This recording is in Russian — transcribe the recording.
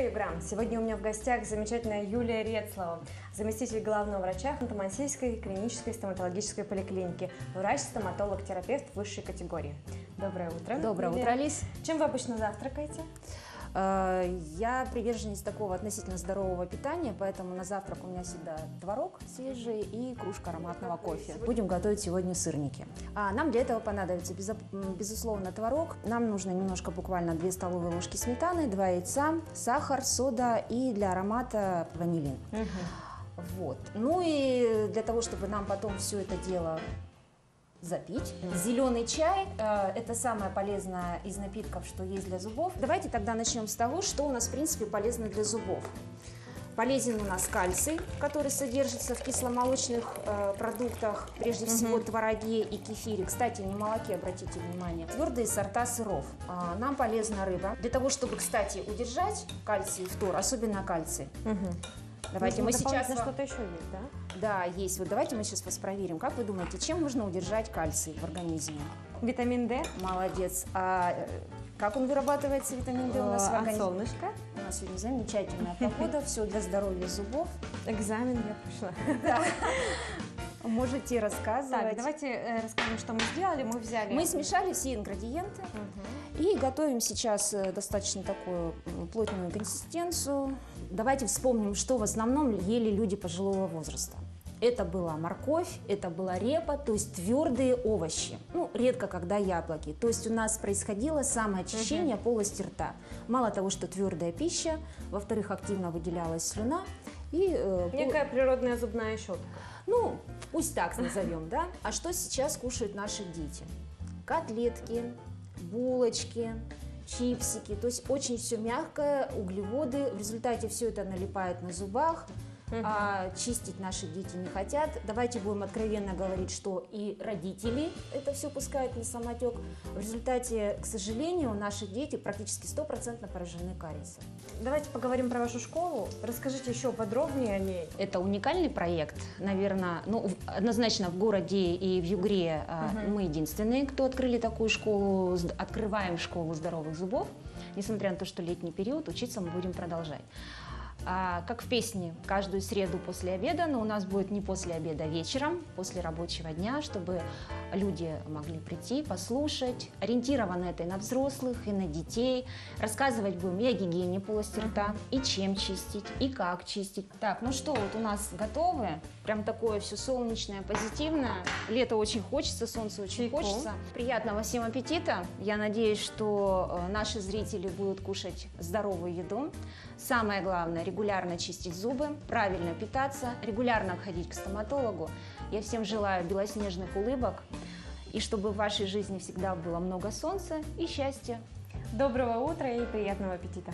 Доброе утро! Сегодня у меня в гостях замечательная Юлия Рецлова, заместитель главного врача Ханты-Мансийской клинической стоматологической поликлиники, врач-стоматолог-терапевт высшей категории. Доброе утро. Доброе Юлия. утро, Алис. Чем вы обычно завтракаете? Э, Я приверженец такого относительно здорового питания, поэтому на завтрак у меня всегда творог свежий и кружка ароматного кофе. Будем готовить сегодня сырники. А нам для этого понадобится, безусловно, творог. Нам нужно немножко, буквально 2 столовые ложки сметаны, 2 яйца, сахар, сода и для аромата ванилин. Вот. Ну и для того, чтобы нам потом все это дело запить. Зеленый чай э, это самое полезное из напитков, что есть для зубов. Давайте тогда начнем с того, что у нас в принципе полезно для зубов. Полезен у нас кальций, который содержится в кисломолочных э, продуктах, прежде всего твороге и кефире. Кстати, не молоке, обратите внимание. Твердые сорта сыров. А, нам полезна рыба. Для того, чтобы, кстати, удержать кальций и фтор, особенно кальций. Давайте мы сейчас... Что-то еще есть, да? Да, есть. Вот давайте мы сейчас вас проверим. Как вы думаете, чем можно удержать кальций в организме? Витамин D? Молодец. А э, как он вырабатывается, витамин D у нас в От организме? солнышка? У нас сегодня замечательная погода, все для здоровья зубов. Экзамен я прошла. Можете рассказывать. Так, давайте э, расскажем, что мы сделали. Мы взяли... Мы смешали все ингредиенты и готовим сейчас э, достаточно такую плотную консистенцию. Давайте вспомним, что в основном ели люди пожилого возраста. Это была морковь, это была репа, то есть твердые овощи. Ну, редко когда яблоки. То есть у нас происходило самоочищение полости рта. Мало того, что твердая пища, во-вторых, активно выделялась слюна. И, э, Некая природная зубная щетка. ну, пусть так назовем, да? А что сейчас кушают наши дети? Котлетки, булочки, чипсики. То есть очень все мягкое, углеводы. В результате все это налипает на зубах. А чистить наши дети не хотят. Давайте будем откровенно говорить, что и родители это все пускают на самотек. В результате, к сожалению, наши дети практически стопроцентно поражены кариесом. Давайте поговорим про вашу школу. Расскажите еще подробнее о ней. Это уникальный проект, наверное, ну, однозначно в городе и в Югре а, мы единственные, кто открыли такую школу, открываем школу здоровых зубов. Несмотря на то, что летний период, учиться мы будем продолжать. А, как в песне, каждую среду после обеда, но у нас будет не после обеда, а вечером, после рабочего дня, чтобы люди могли прийти, послушать. Ориентировано это и на взрослых, и на детей. Рассказывать будем и о гигиене полости рта, и чем чистить, и как чистить. Так, ну что, вот у нас готовы. Прям такое все солнечное, позитивное. Лето очень хочется, солнце очень Чайку. хочется. Приятного всем аппетита. Я надеюсь, что э, наши зрители будут кушать здоровую еду. Самое главное, регулярно чистить зубы, правильно питаться, регулярно ходить к стоматологу. Я всем желаю белоснежных улыбок и чтобы в вашей жизни всегда было много солнца и счастья. Доброго утра и приятного аппетита.